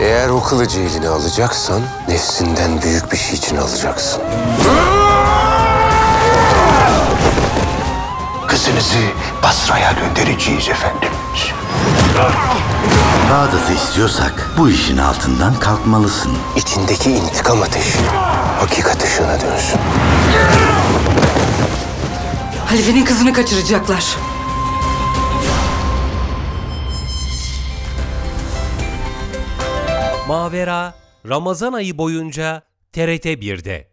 Eğer o kılıcı eline alacaksan nefsinden büyük bir şey için alacaksın. Kızınızı Basra'ya göndereceğiz efendimiz. Bağdat'ı istiyorsak bu işin altından kalkmalısın. İçindeki intikam ateşi hakikat ışığına dönsün. Halifenin kızını kaçıracaklar. Mavera Ramazan ayı boyunca TRT 1'de.